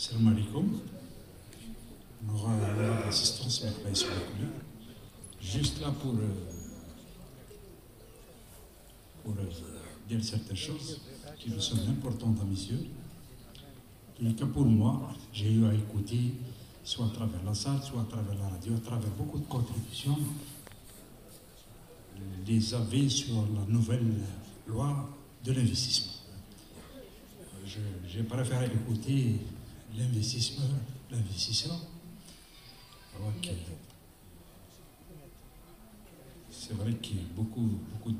Salam alaikum. On aura l'assistance mais sur la Juste là pour, pour dire certaines choses qui me sont importantes à mes yeux. Et que pour moi, j'ai eu à écouter, soit à travers la salle, soit à travers la radio, à travers beaucoup de contributions, des avis sur la nouvelle loi de l'investissement. J'ai préféré écouter l'investisseur, l'investisseur. C'est vrai que beaucoup, beaucoup, de,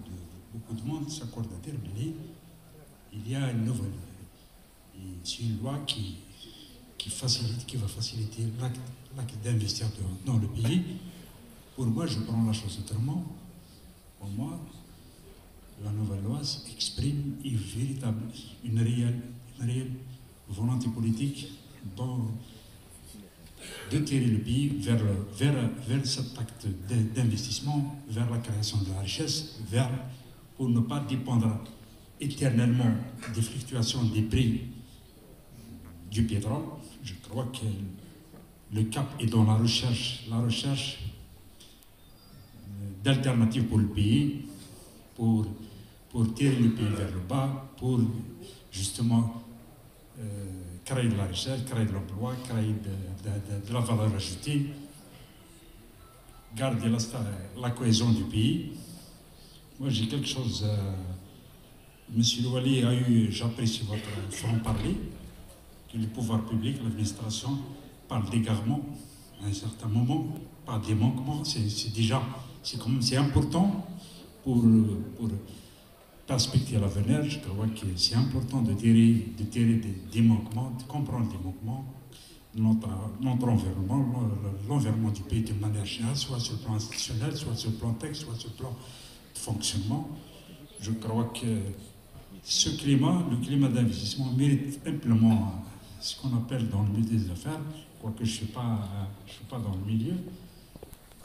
beaucoup de monde s'accorde à dire il y a une nouvelle. Une loi qui, facilite, qui va faciliter l'acte d'investir dans le pays. Pour moi, je prends la chose autrement. Pour moi, la nouvelle loi exprime une véritable, une réelle volonté politique de tirer le pays vers, vers, vers cet acte d'investissement, vers la création de la richesse, vers, pour ne pas dépendre éternellement des fluctuations des prix du pétrole. Je crois que le cap est dans la recherche, la recherche d'alternatives pour le pays, pour, pour tirer le pays vers le bas, pour justement créer de la richesse, créer de l'emploi, créer de, la valeur ajoutée, garder la, la cohésion du pays. Moi, j'ai quelque chose. Euh, Monsieur Louali a eu, j'apprécie votre franc-parler, que le pouvoir public, l'administration, parle d'égarement à un certain moment, pas des manquements. C'est déjà, c'est important pour, pour perspective à l'avenir, je crois que c'est important de tirer, de tirer des, manquements, de comprendre les manquements notre, environnement, l'environnement du pays de manière générale, soit sur le plan institutionnel, soit sur le plan texte, soit sur le plan de fonctionnement. Je crois que ce climat, le climat d'investissement, mérite amplement ce qu'on appelle dans le milieu des affaires, quoique je ne suis, pas, suis pas dans le milieu,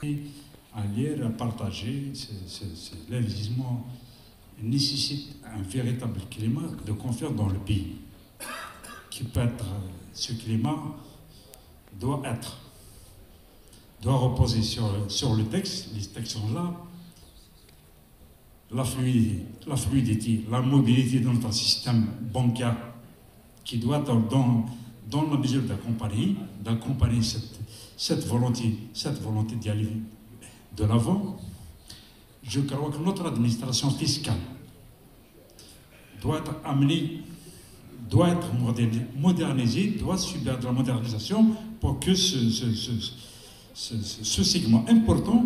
et à lire, à partager l'investissement nécessite un véritable climat de confiance dans le pays. Qui peut être, ce climat doit être, doit reposer sur, sur le texte, les textes sont là, la fluidité, la fluidité, la mobilité dans notre système bancaire qui doit être dans, dans la mesure d'accompagner, d'accompagner cette, cette volonté, cette volonté d'y aller de l'avant, je crois que notre administration fiscale doit être amenée, doit être modernisée, doit subir de la modernisation pour que ce, segment important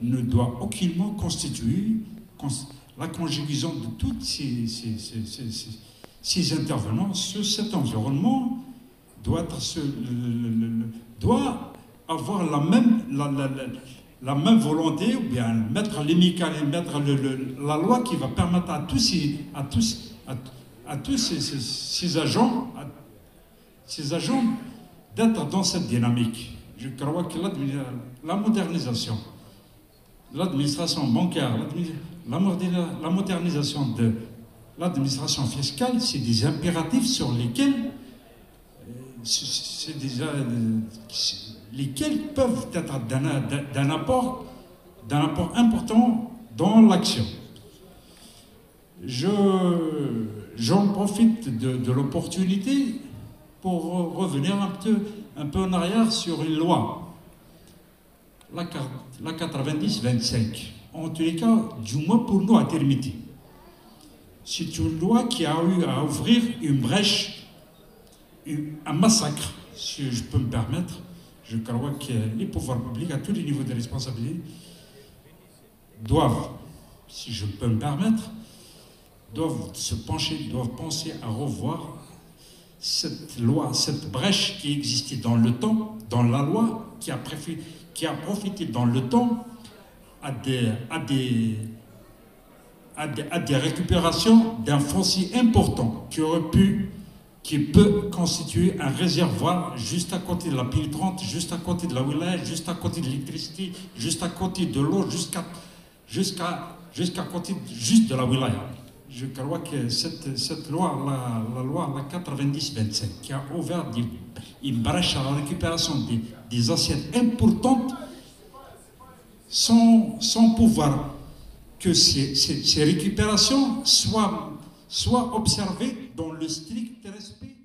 ne doit aucunement constituer la conjugaison de tous ces, intervenants sur cet environnement doit, avoir la même, même volonté, ou bien mettre l'hémical mettre la loi qui va permettre à tous ces, à tous, à, tous ces, agents, ces agents d'être dans cette dynamique. Je crois que la modernisation, l'administration bancaire, la modernisation de l'administration fiscale, c'est des impératifs sur lesquels c'est déjà lesquels peuvent être d'un apport, apport important dans l'action. J'en profite de, l'opportunité pour revenir un peu, un peu en arrière sur une loi, la, la 90-25. En tous les cas, du moins pour nous à Termiti. C'est une loi qui a eu à ouvrir une brèche, un massacre, si je peux me permettre, je crois que les pouvoirs publics, à tous les niveaux de responsabilité, doivent, si je peux me permettre, doivent se pencher, doivent penser à revoir cette loi, cette brèche qui existait dans le temps, dans la loi, qui a, qui a profité dans le temps à des, récupérations d'un foncier important qui aurait pu qui peut constituer un réservoir juste à côté de la pile 30, juste à côté de la wilaya, juste à côté de l'électricité, juste à côté de l'eau, jusqu'à jusqu'à jusqu'à côté juste de la wilaya. je crois que cette, cette loi, la, loi la 90-25, qui a ouvert une brèche à la récupération des, des assiettes importantes, sans, sans pouvoir que ces, ces- ces récupérations soient, soient observées dans le strict respect